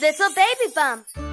Little Baby Bum.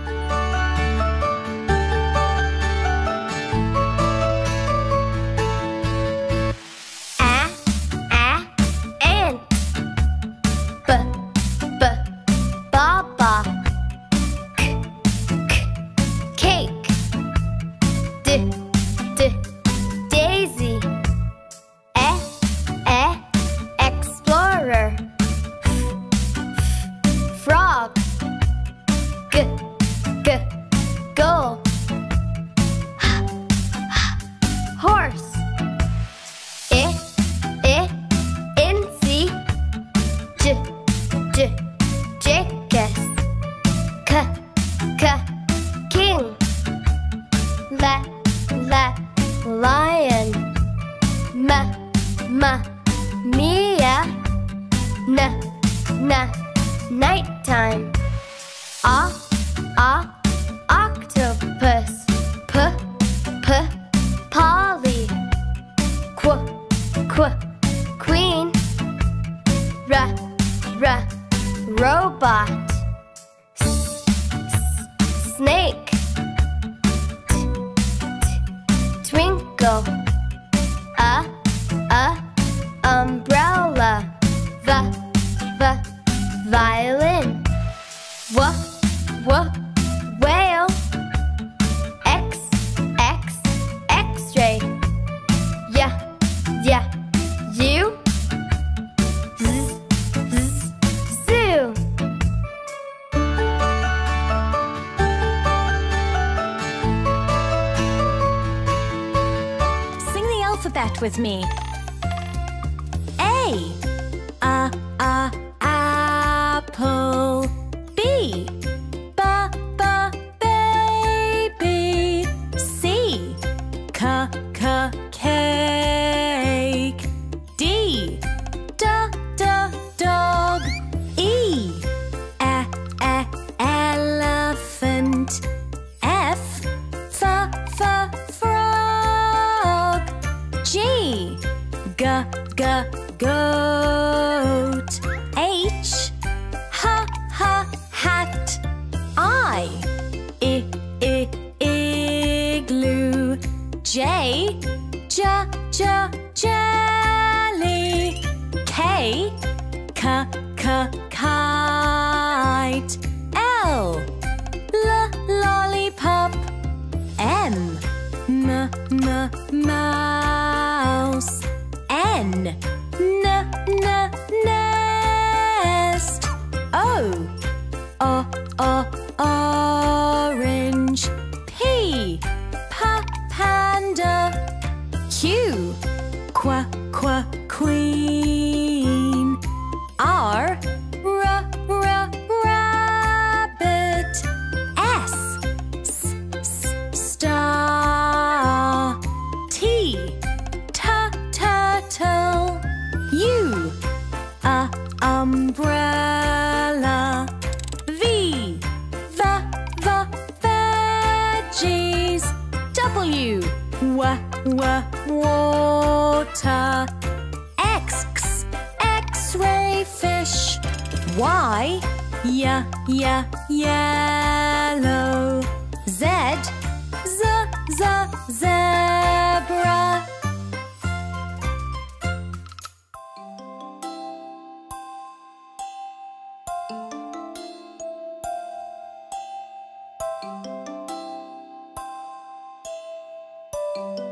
A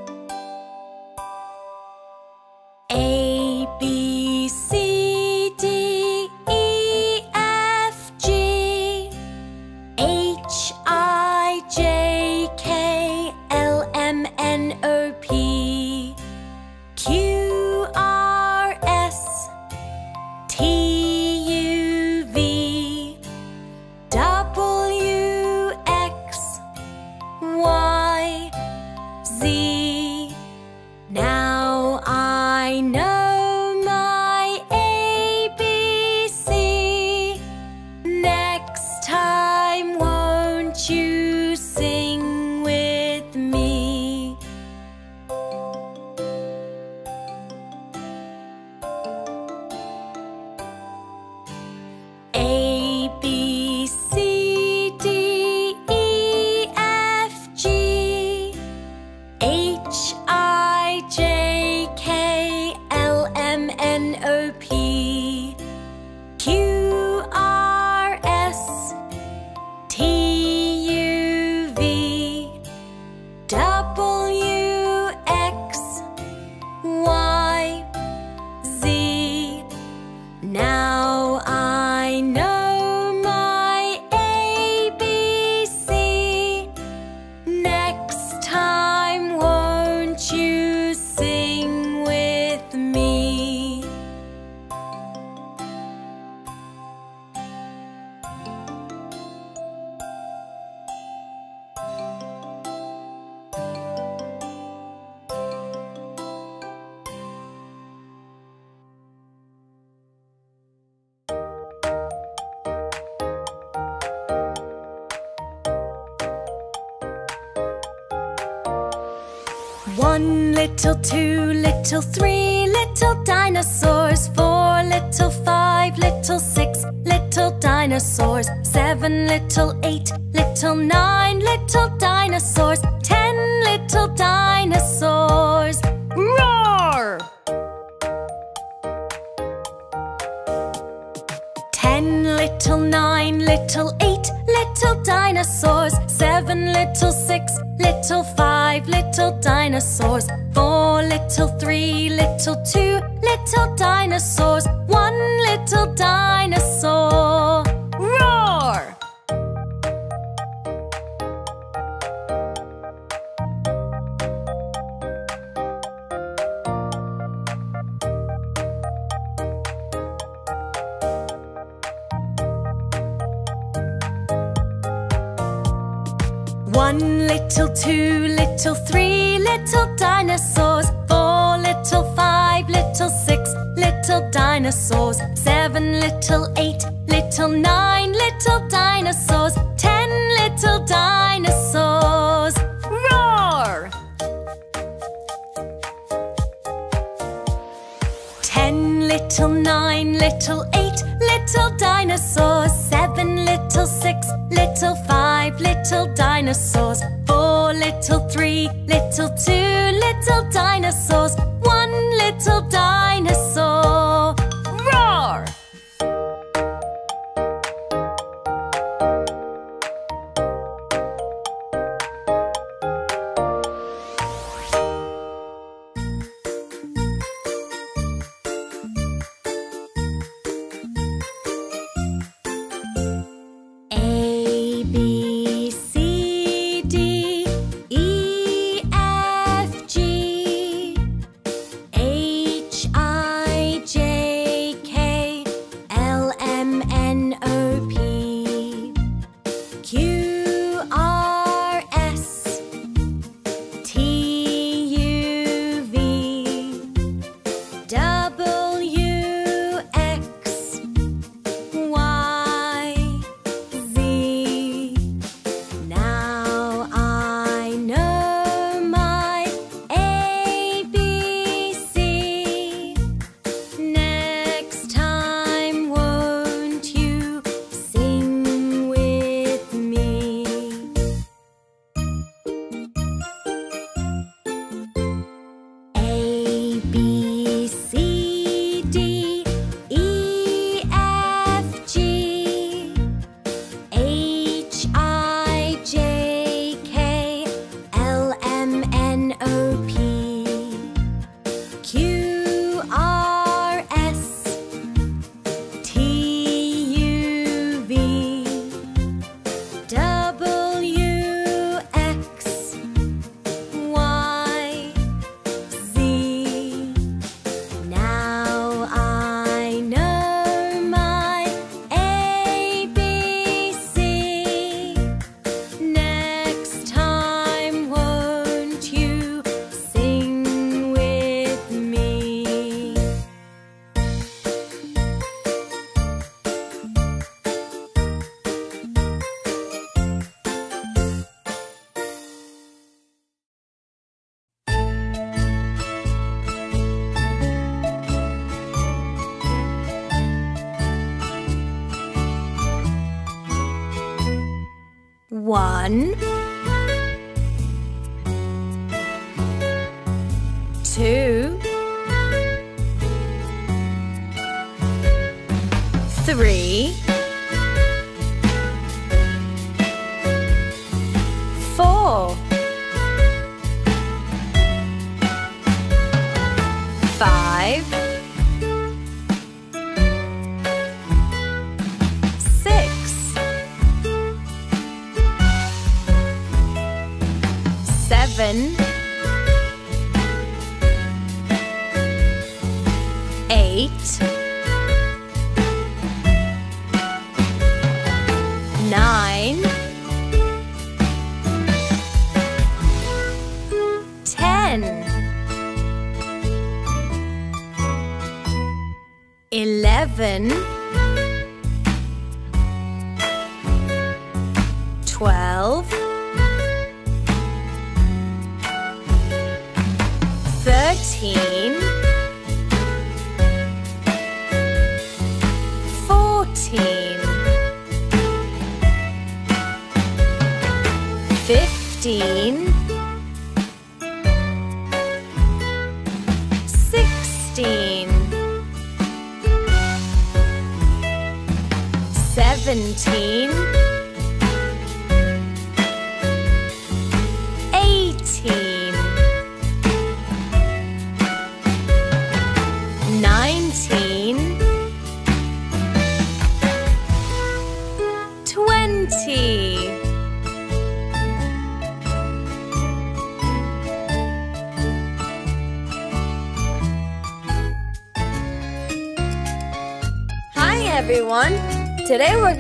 eleven,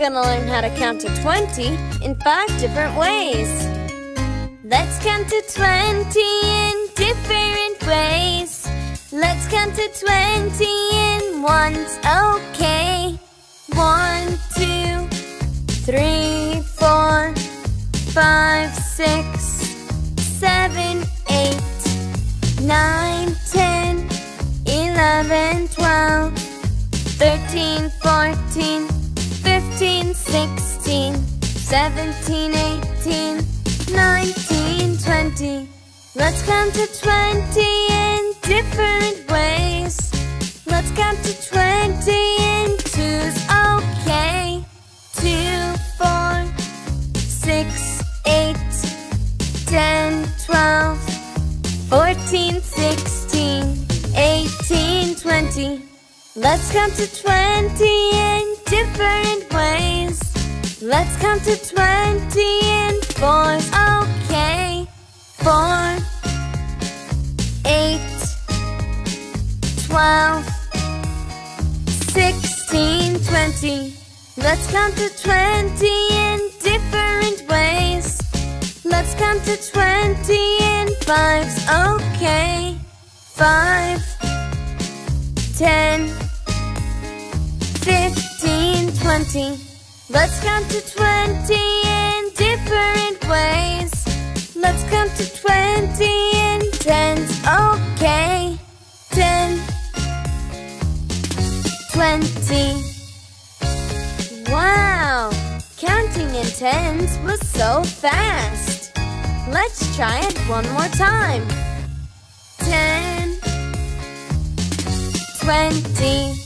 gonna learn how to count to 20 in five different ways. Let's count to 20 in different ways. Let's count to 20 in ones, okay. One, two, three, four, five, six, seven, eight, nine, ten, eleven, twelve. 13, 14, 15, 16, 17, 18, 19, 20. Let's count to 20 in different ways. Let's count to 20 in twos, okay. 2, 4, 6, 8, 10, 12, 14, 16, 18, 20. Let's count to 20 in different ways. Let's count to 20 in fours, okay. 4, 8, 12, 16, 20. Let's count to 20 in different ways. Let's count to 20 in fives, okay. 5, 10, 15, 20. Let's count to 20 in different ways. Let's count to 20 in tens, okay. 10, 20. Wow! Counting in tens was so fast. Let's try it one more time. 10, 20.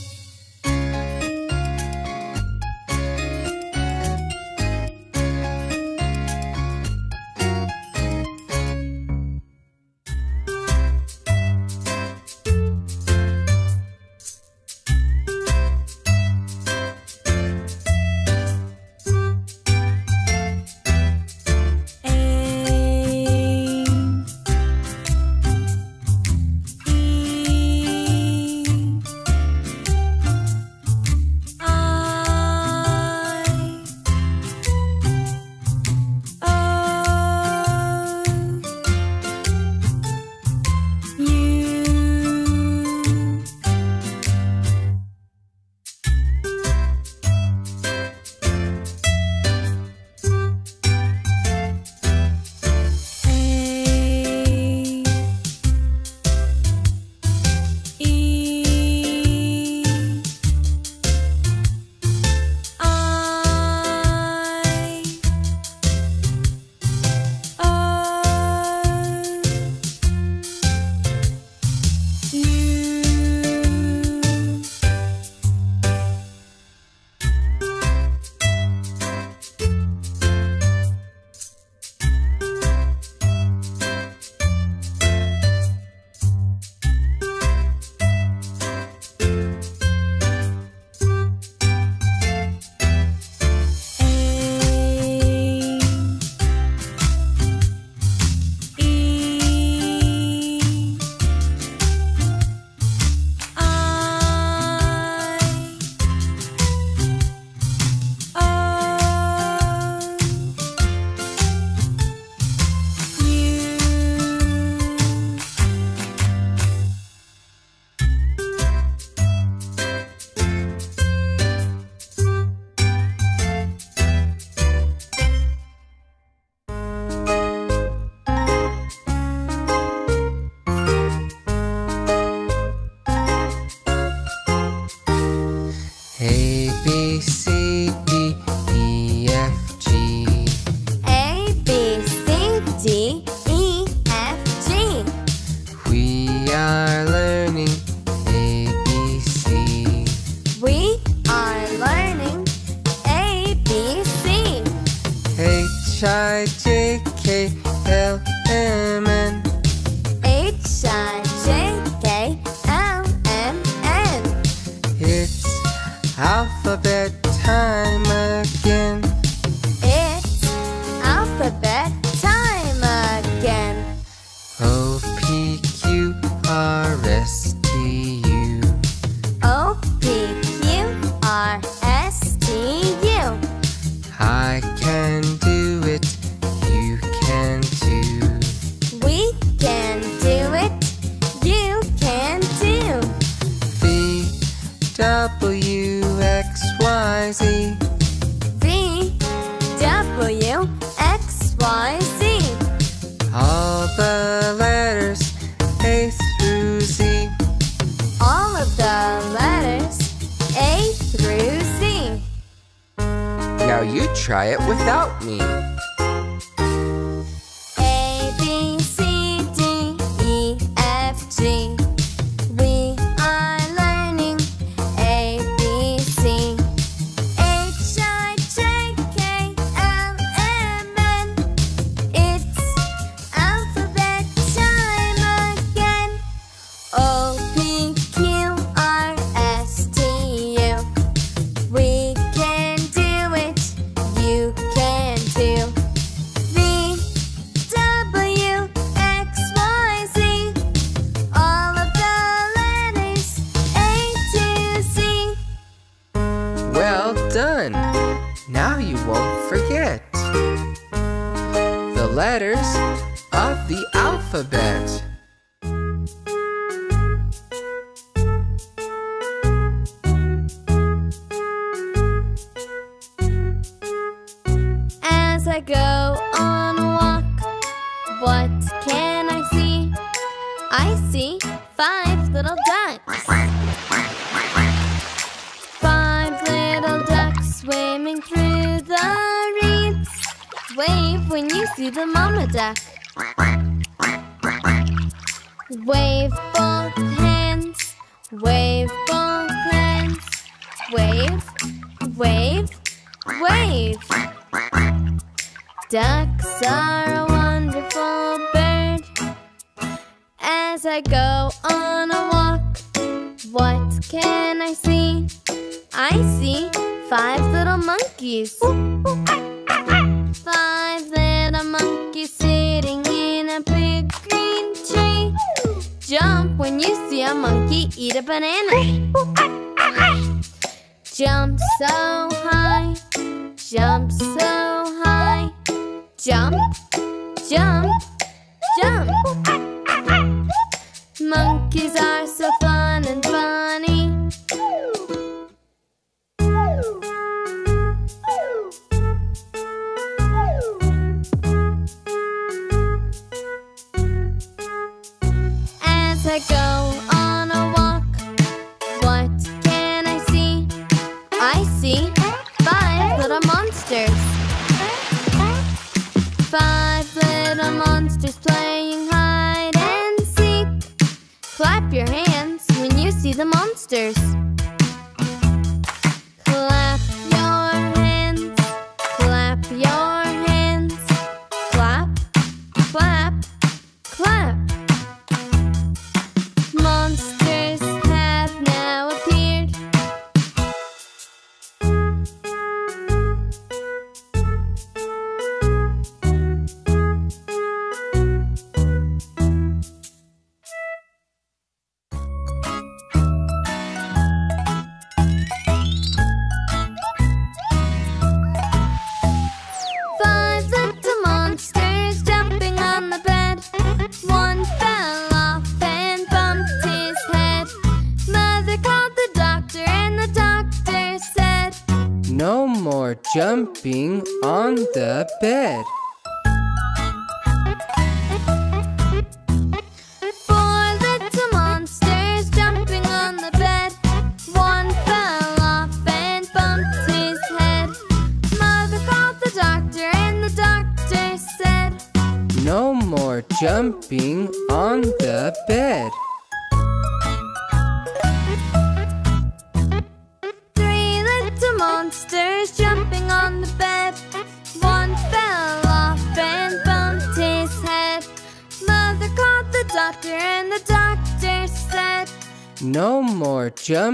shy.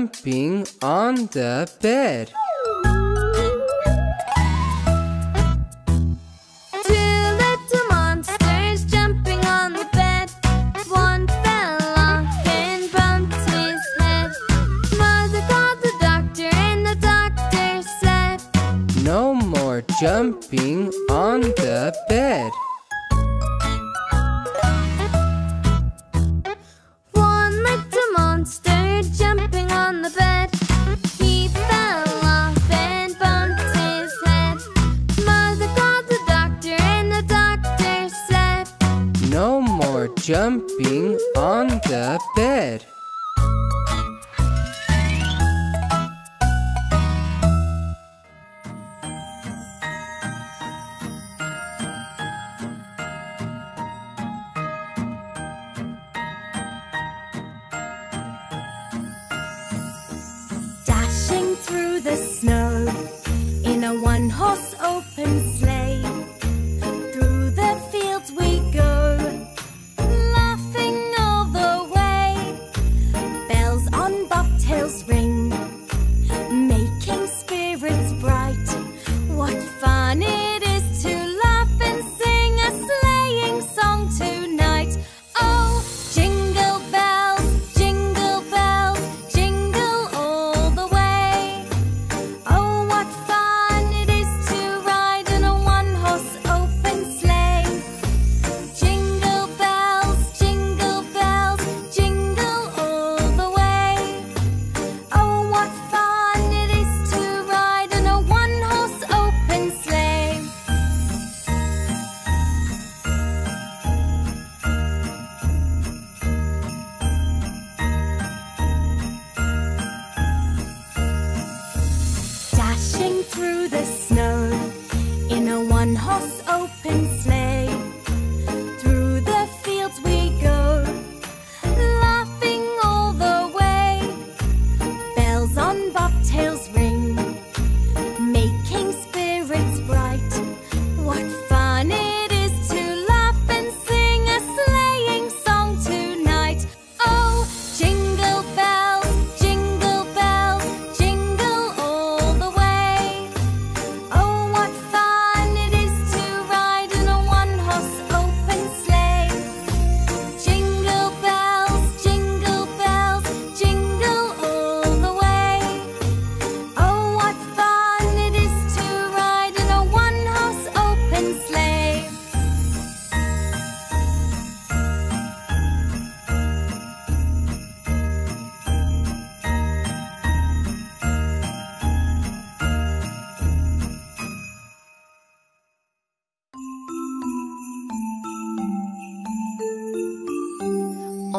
Jumping on the bed. being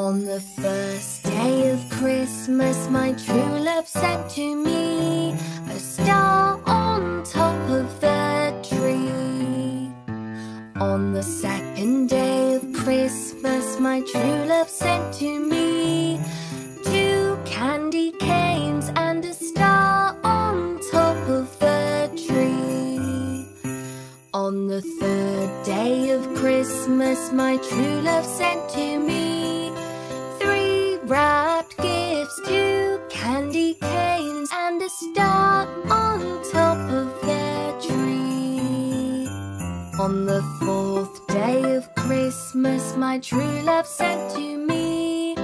On the first day of Christmas, my true love sent to me a star on top of the tree. On the second day of Christmas, my true love sent to me two candy canes and a star on top of the tree. On the third day of Christmas, my true love sent to me on top of their tree. On the fourth day of Christmas, my true love sent to me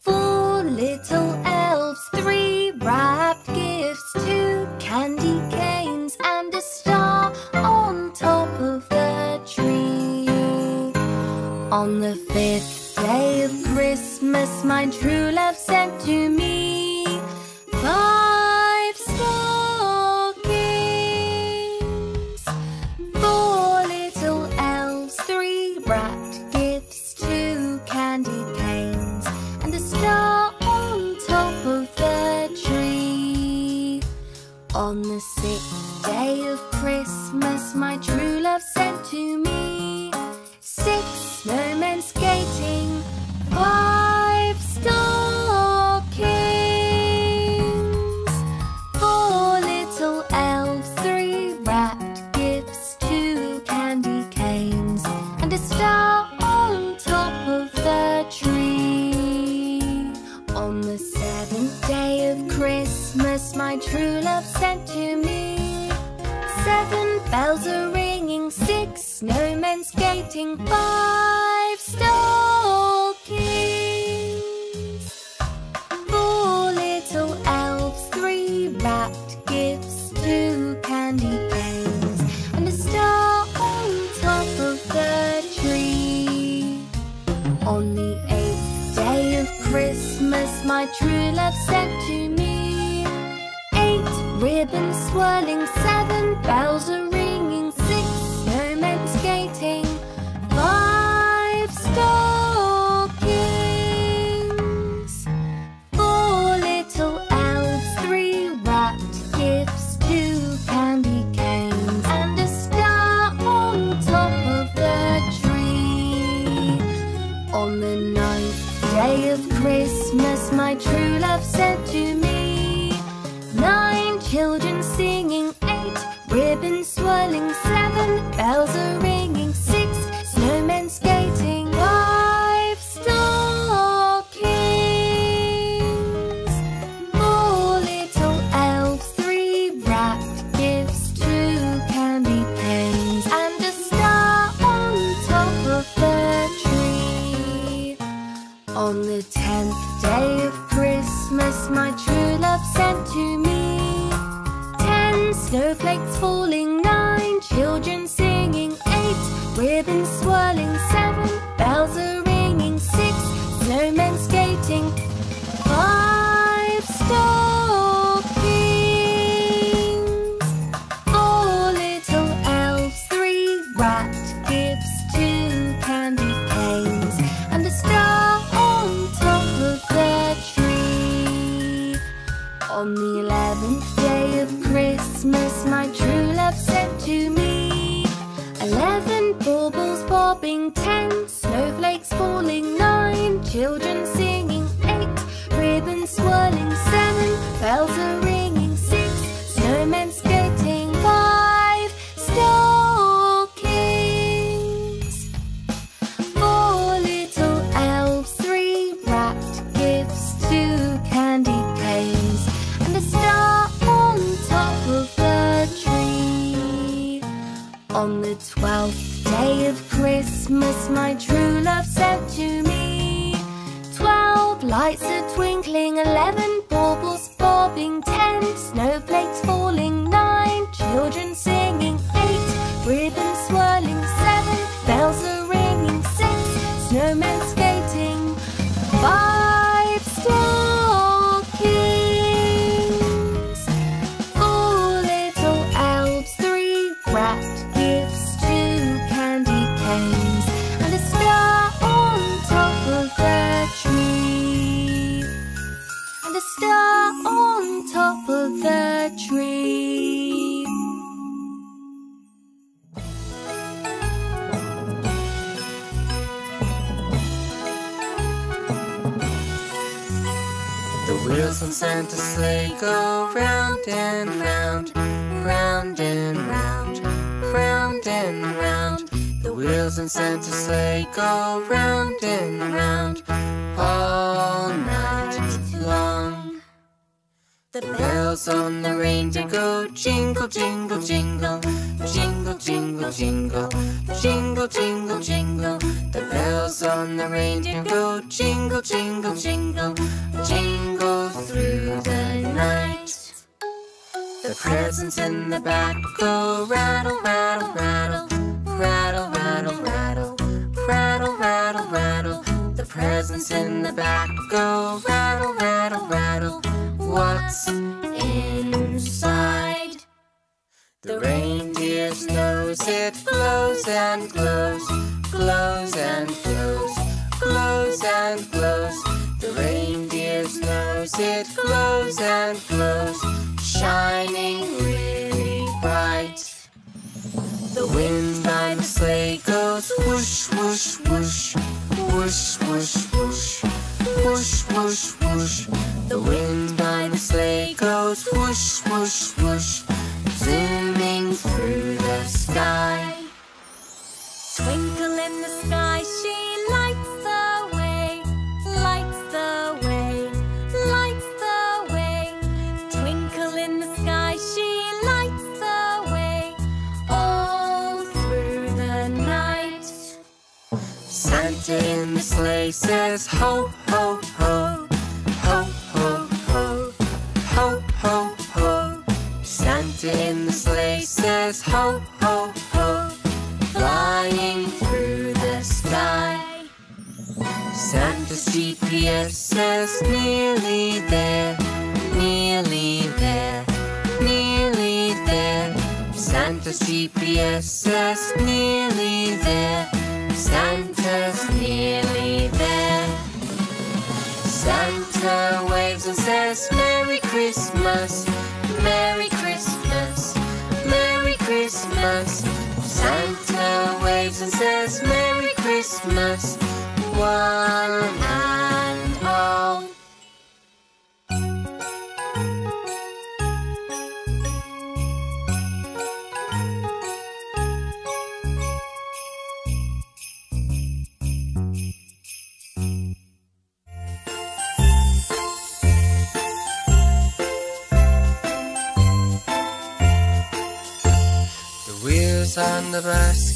four little elves, three wrapped gifts, two candy canes, and a star on top of the tree. On the fifth day of Christmas, my true love sent to me.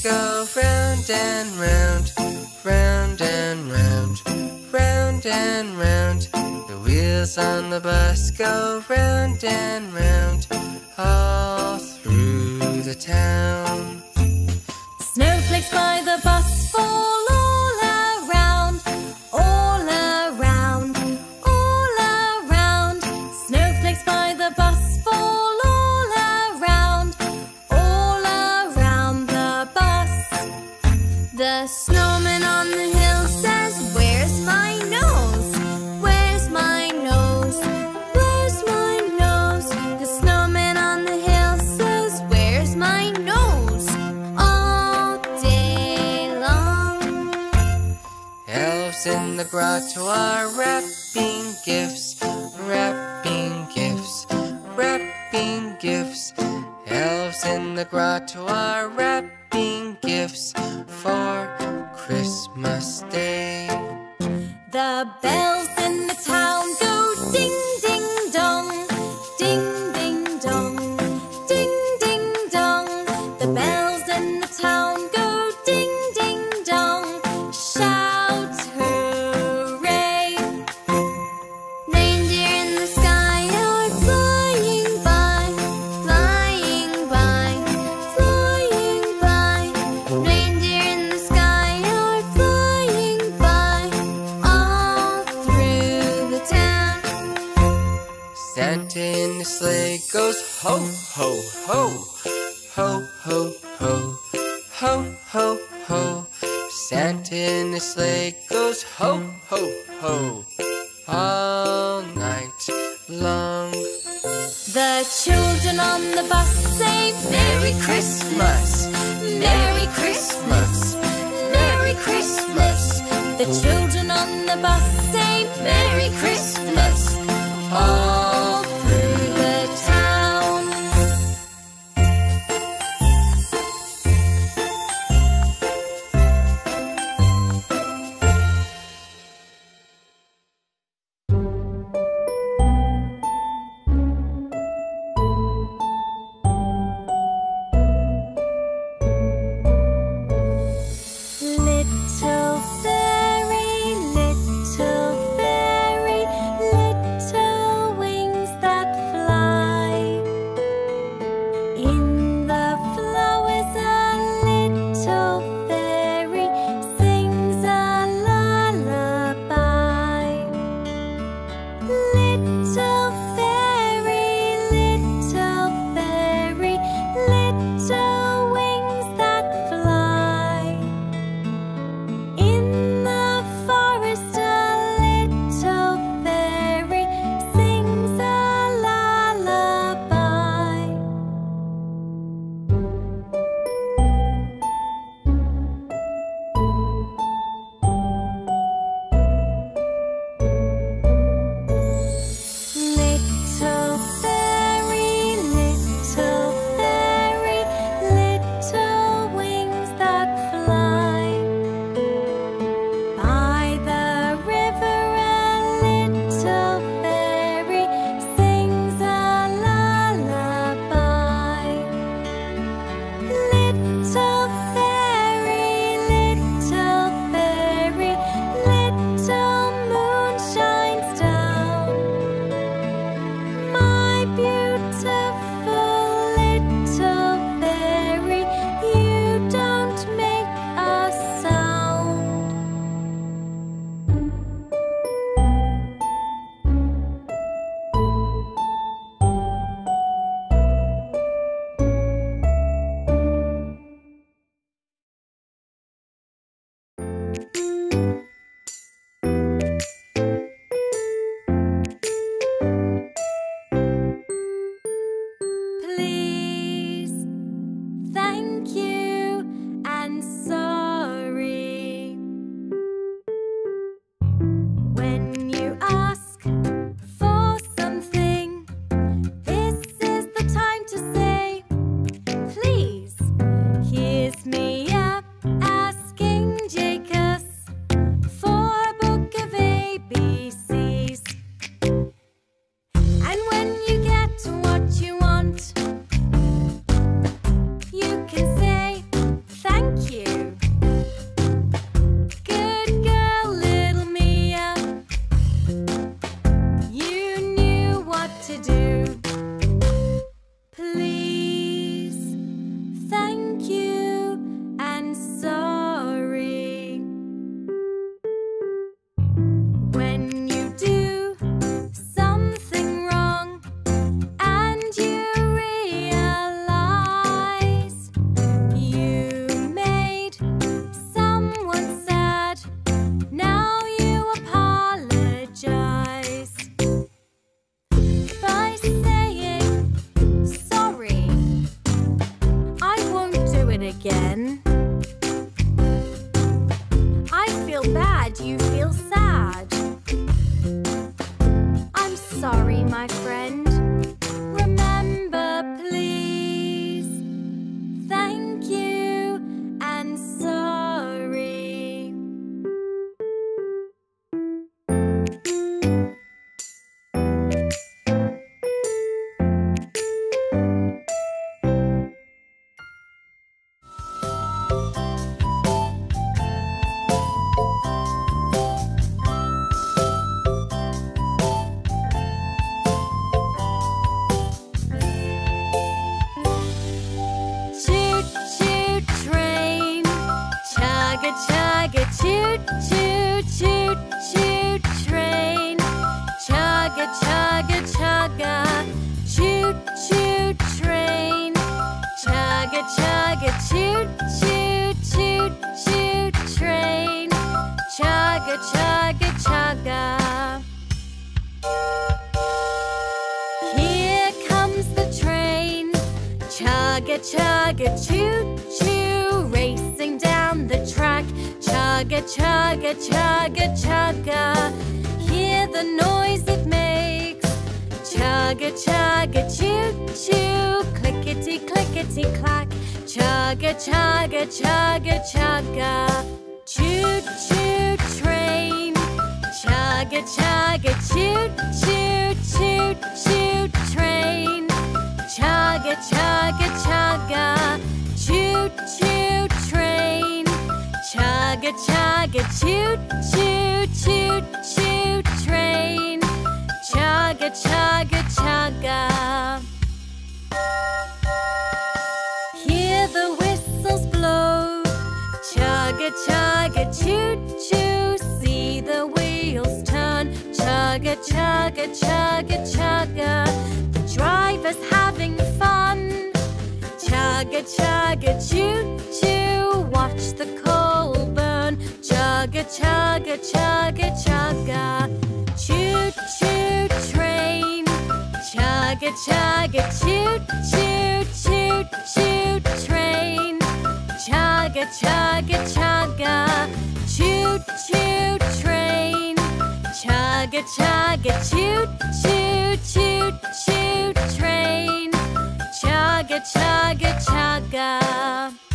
go round and round, round and round, round and round. The wheels on the bus go round and round, all through the town. Snowflakes by the bus fall Labrator wrapping gifts, wrapping gifts, wrapping gifts. Elves in the grotto are wrapping gifts for Christmas Day. The bells in the town go. this lake chugga, choo choo train. Chugga chugga, choo choo choo choo train. Chugga chugga chugga.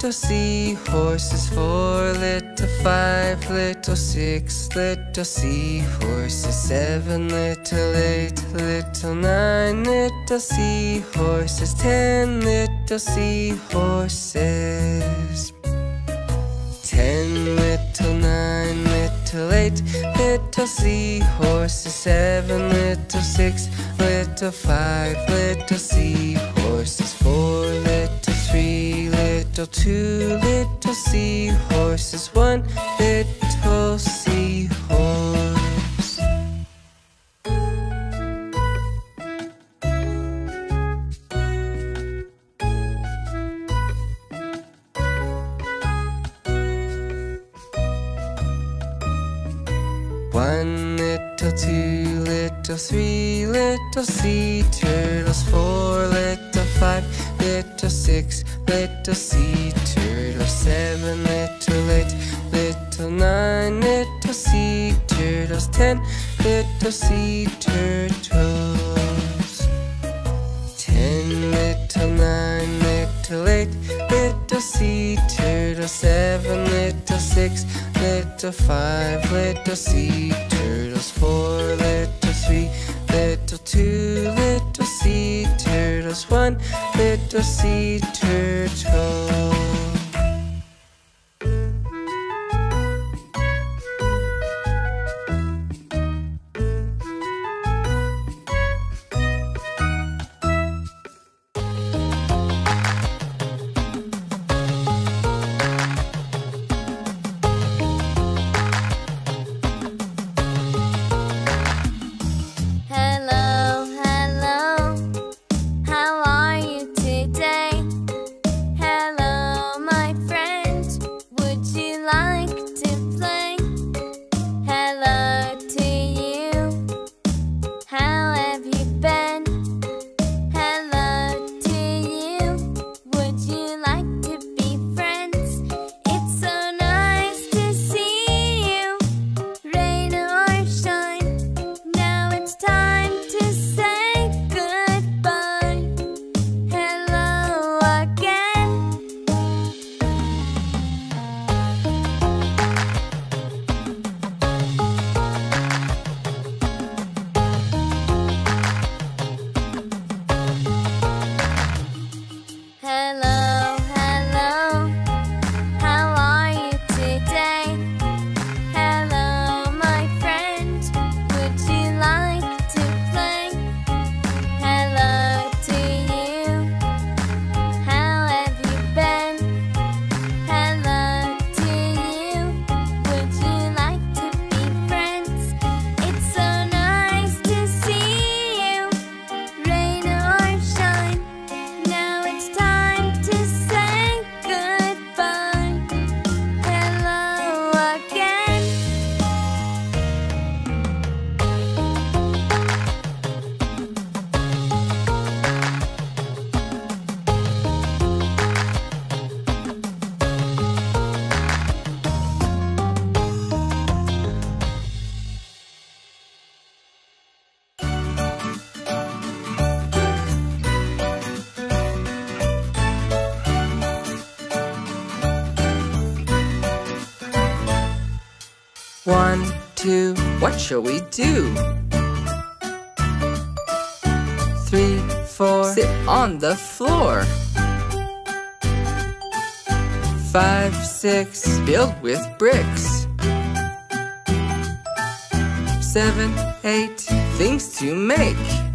little seahorses, four little five little six little seahorses, seven little eight little nine little seahorses, ten little seahorses. shall we do? Three, four, sit on the floor. Five, six, build with bricks. Seven, eight, things to make.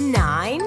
Nine,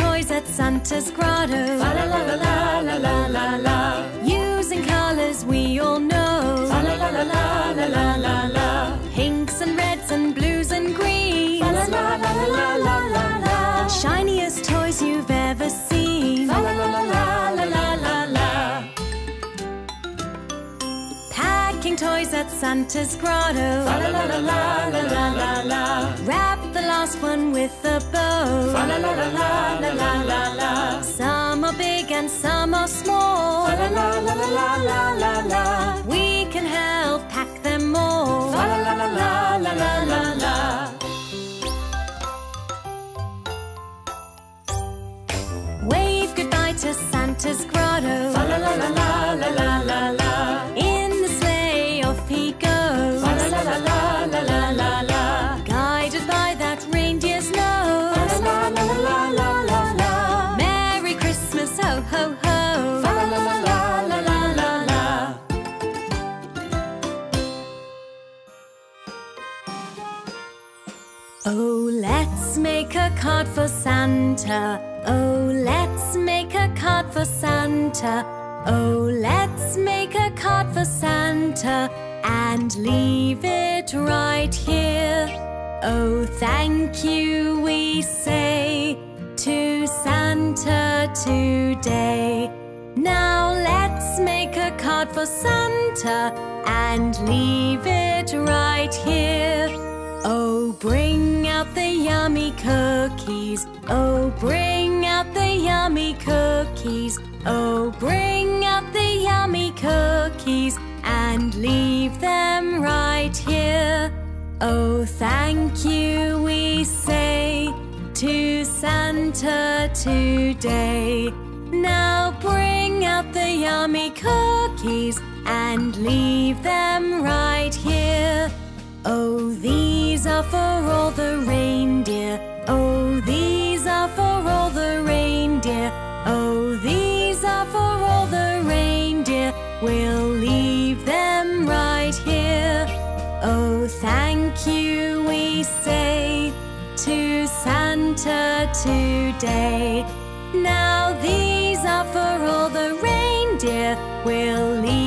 toys at Santa's grotto. Fa la la la la la la la la. Using colors we all know. Fa la la la la la la la la. Pinks and reds and blues and greens. Fa la la la la la la la. Shiniest Santa's grotto. Fa la la la la la la la la. Wrap the last one with a bow. Fa la la la la la la la la. Some are big and some are small. Fa la la la la la la la la. We can help pack them all. Fa la la la la la la la la. Wave goodbye to Santa's grotto. Fa la la la la la la la la. Make a card for Santa. Oh, let's make a card for Santa. Oh, let's make a card for Santa and leave it right here. Oh, thank you, we say to Santa today. Now let's make a card for Santa and leave it right here. Oh, bring out the yummy cookies. Oh, bring out the yummy cookies. Oh, bring out the yummy cookies and leave them right here. Oh, thank you, we say to Santa today. Now bring out the yummy cookies and leave them right here. Oh, these are for all the reindeer. Oh, these are for all the reindeer. Oh, these are for all the reindeer. We'll leave them right here. Oh, thank you, we say to Santa today. Now these are for all the reindeer. We'll leave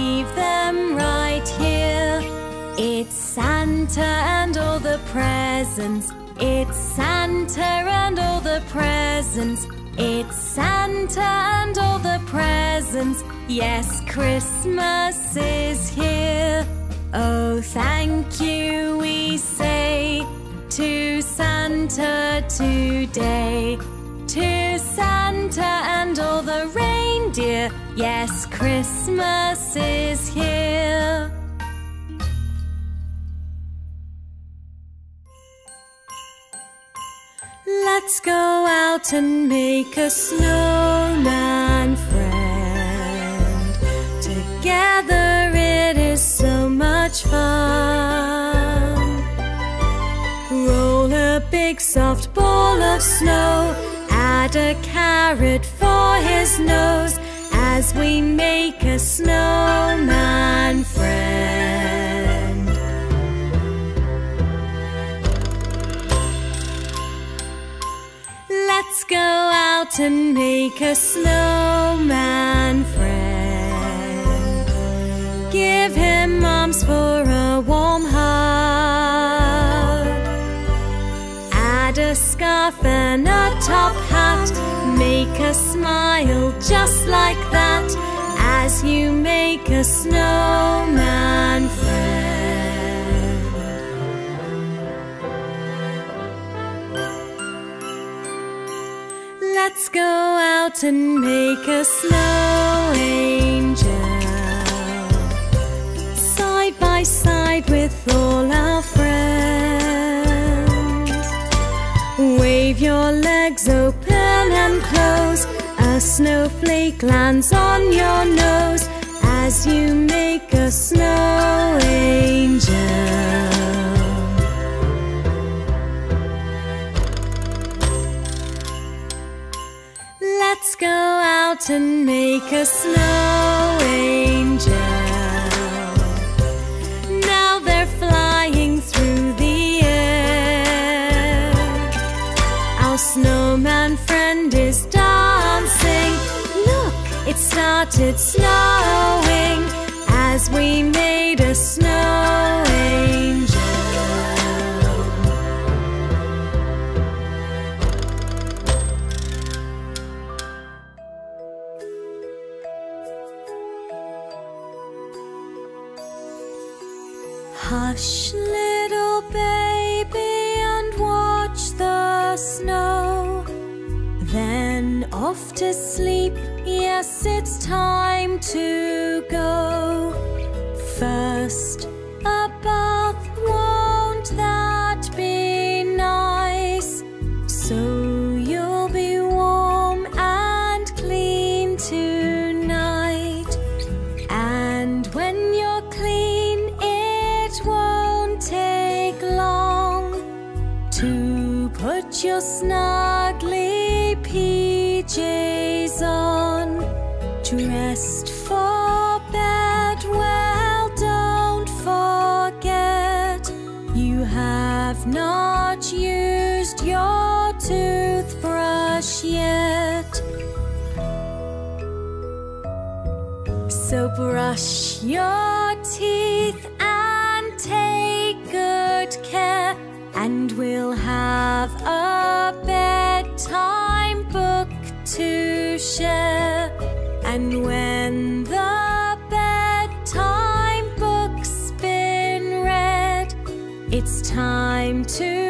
Santa and all the presents. It's Santa and all the presents. It's Santa and all the presents. Yes, Christmas is here. Oh, thank you, we say to Santa today. To Santa and all the reindeer. Yes, Christmas is here. Let's go out and make a snowman friend. Together it is so much fun. Roll a big soft ball of snow. Add a carrot for his nose as we make a snowman friend. Let's go out and make a snowman friend. Give him arms for a warm hug. Add a scarf and a top hat. Make a smile just like that as you make a snowman friend. Let's go out and make a snow angel side by side with all our friends. Wave your legs open and close. A snowflake lands on your nose as you make out and make a snow angel. Now they're flying through the air. Our snowman friend is dancing. Look, it started snowing as we to sleep. Yes, it's time to go. First, a bath. Won't that brush your teeth and take good care, and we'll have a bedtime book to share. And when the bedtime book's been read, it's time to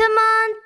I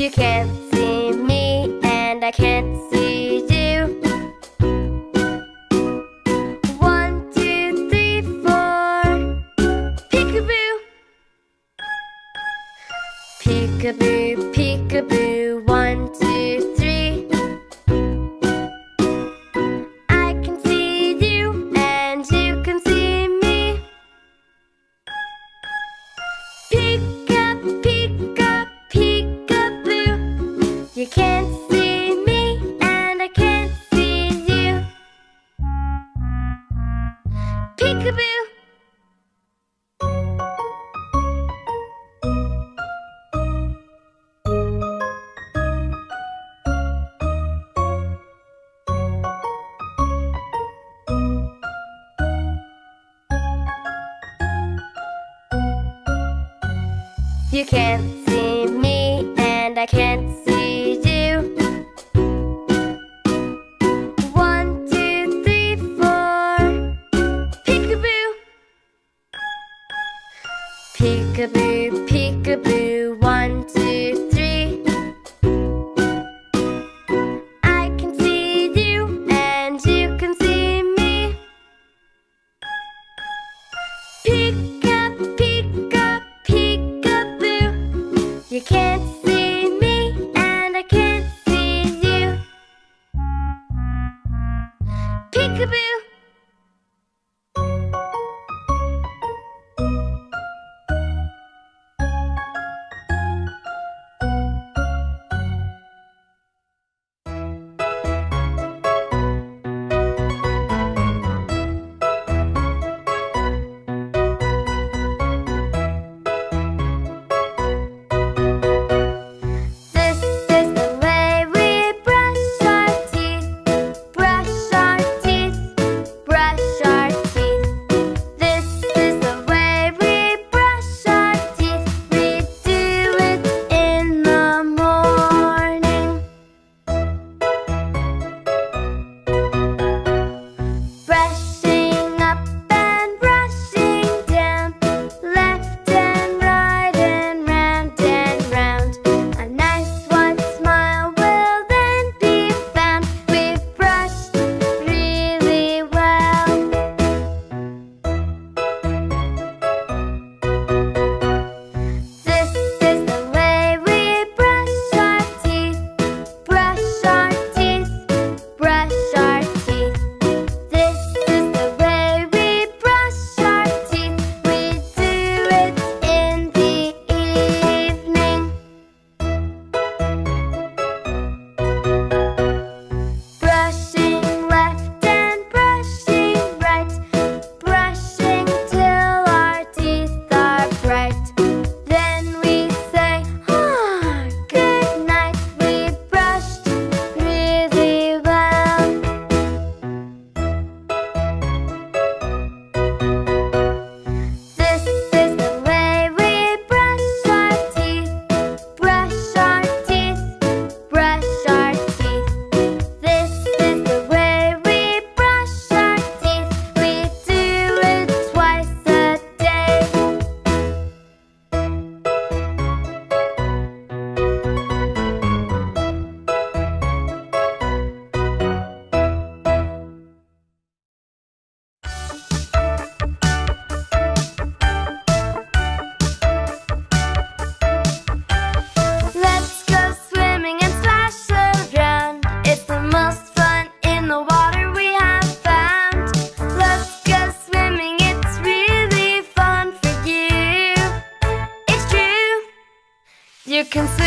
You can't see me and I can't can see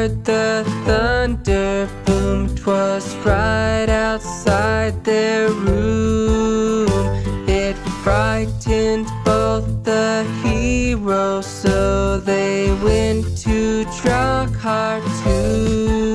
heard the thunder boom. Twas right outside their room. It frightened both the heroes So they went to Drakkar too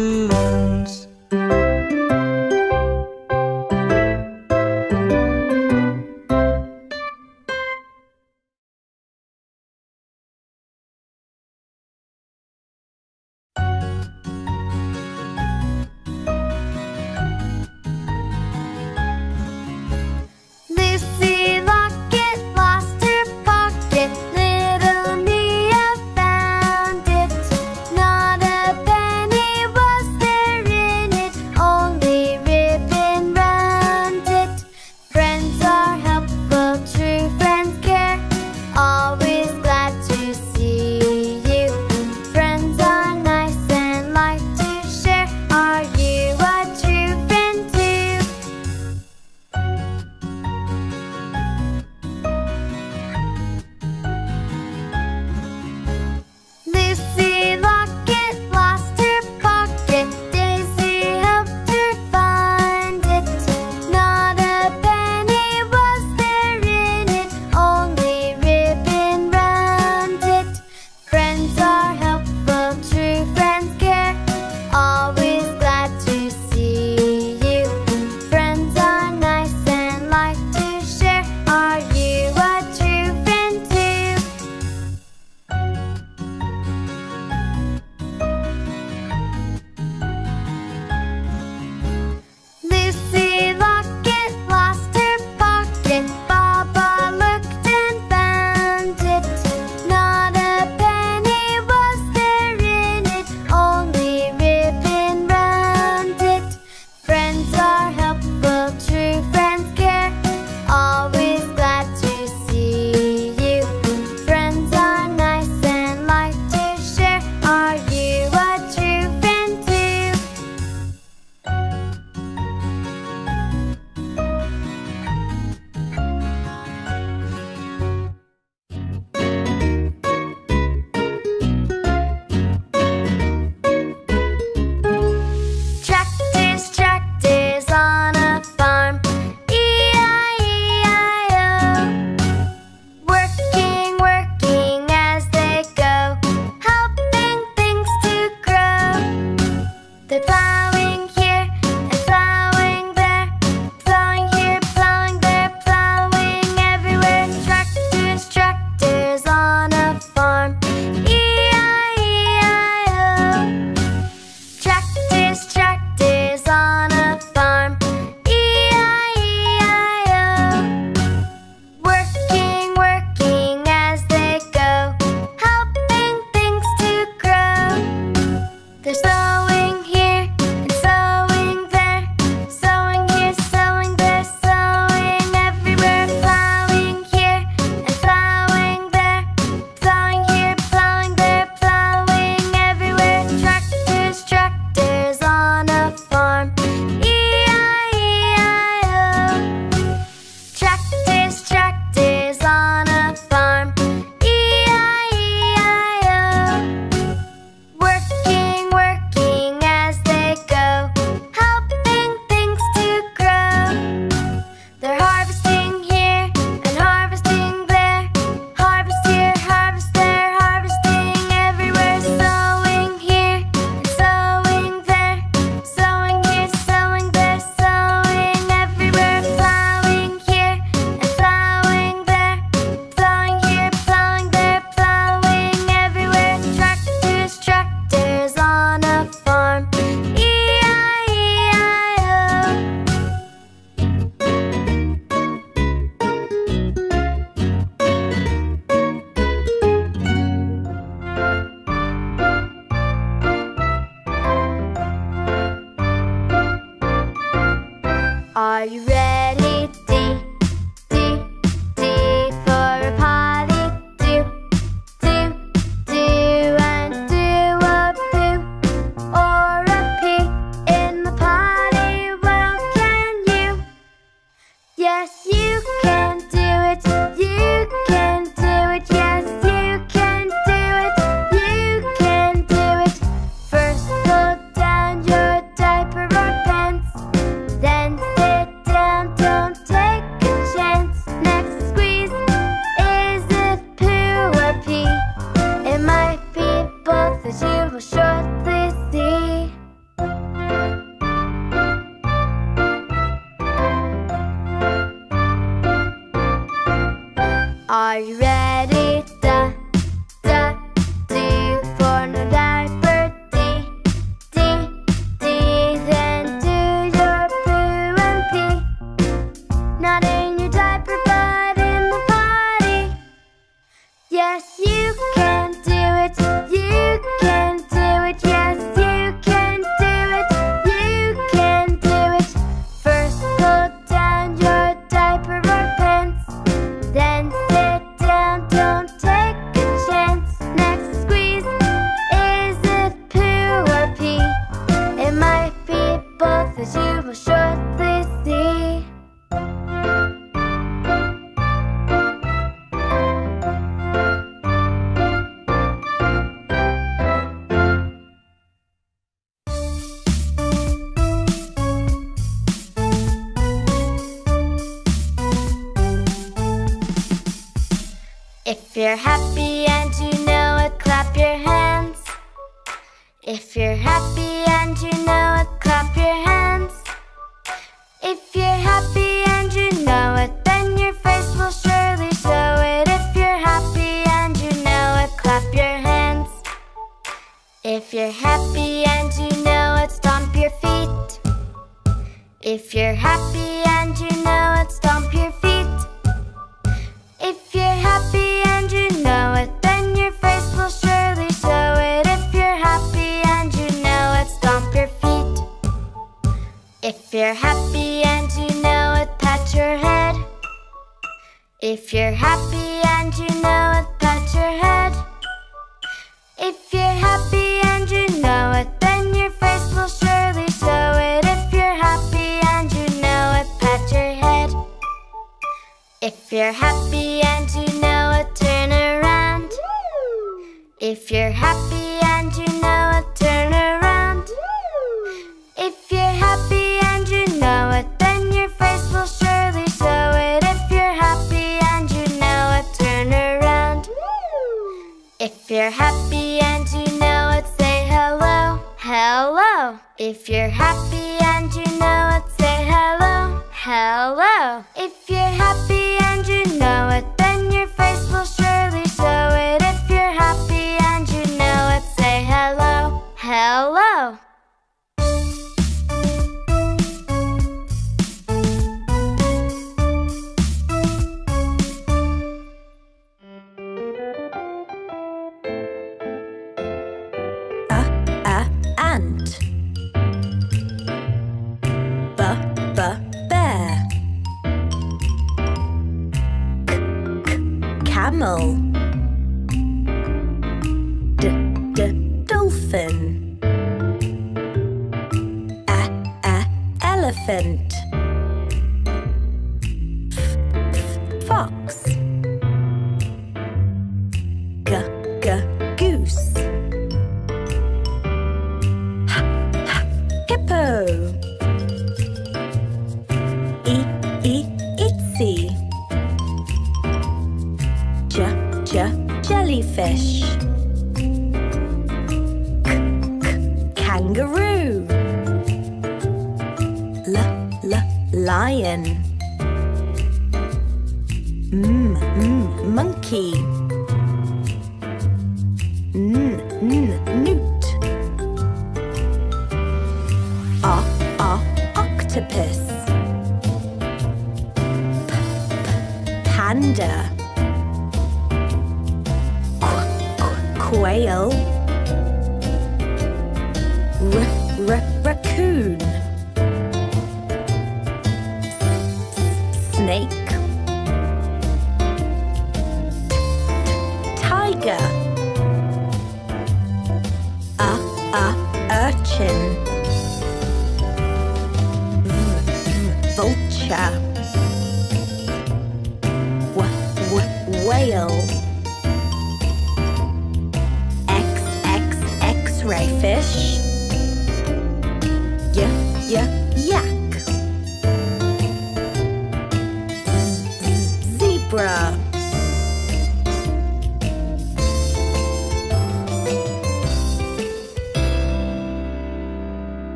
camel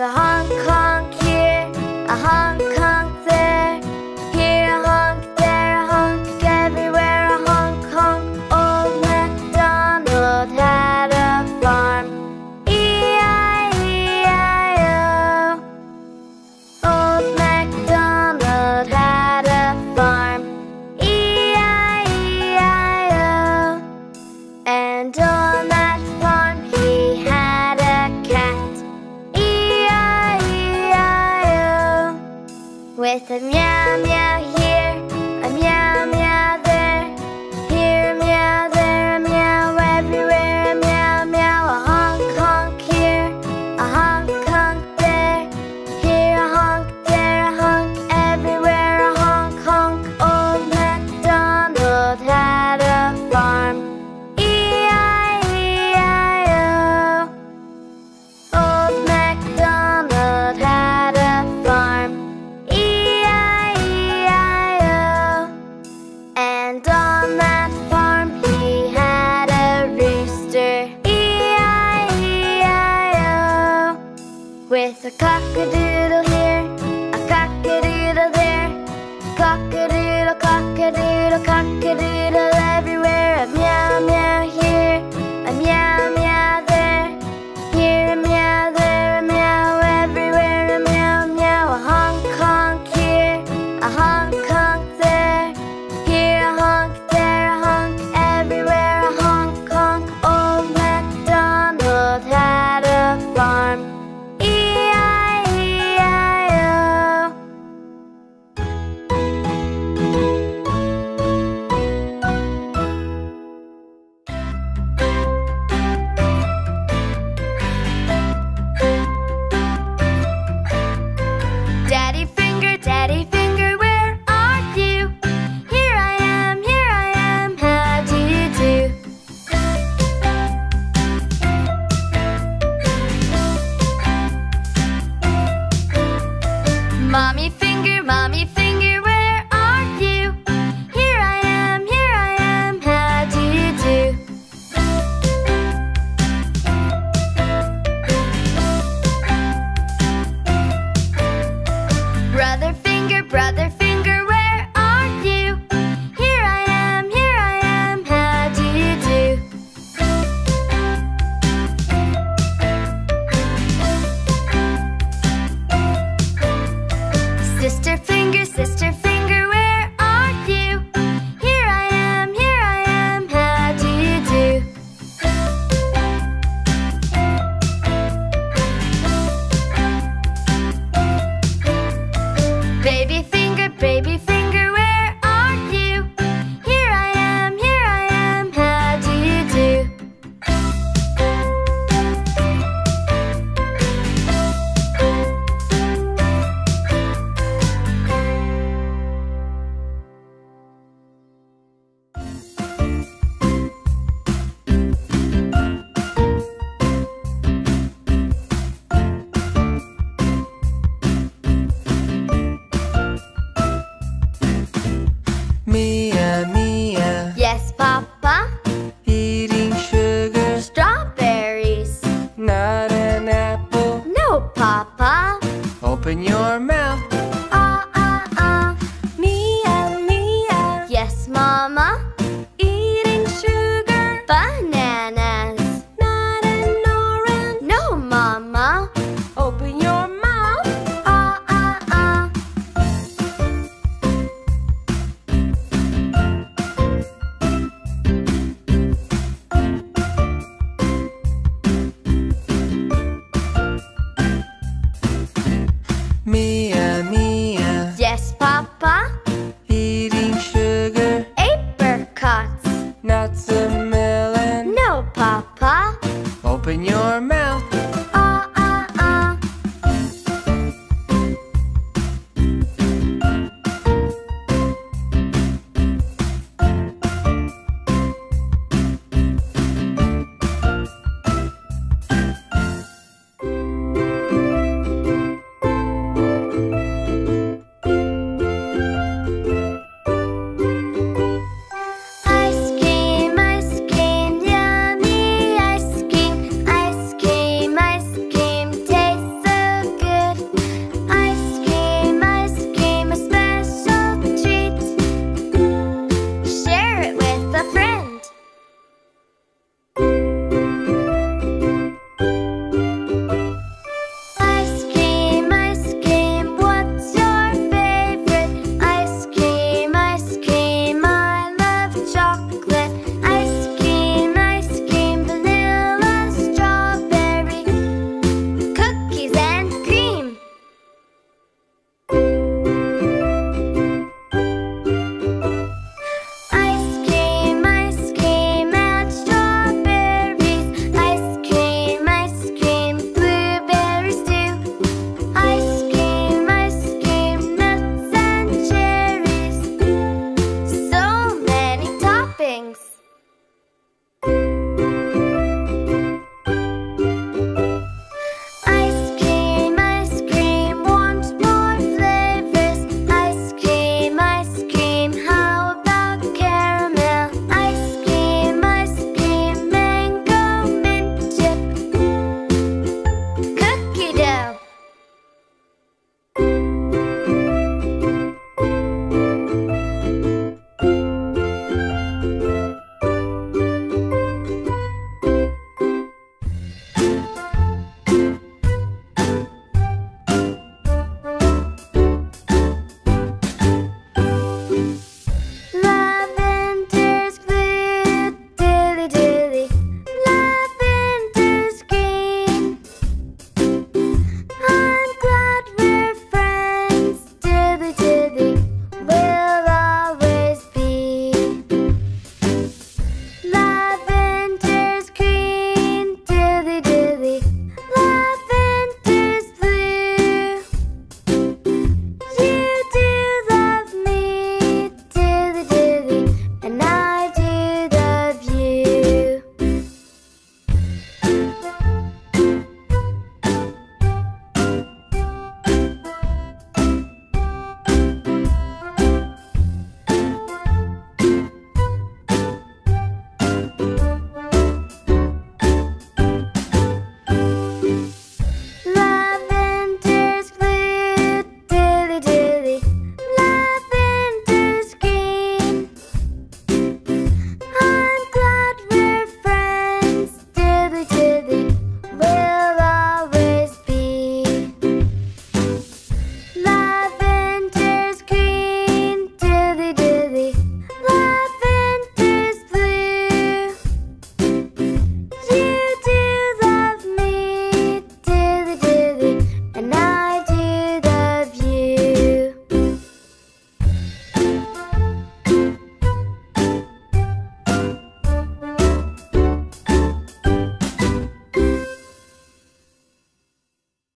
a honk honk here, a honk honk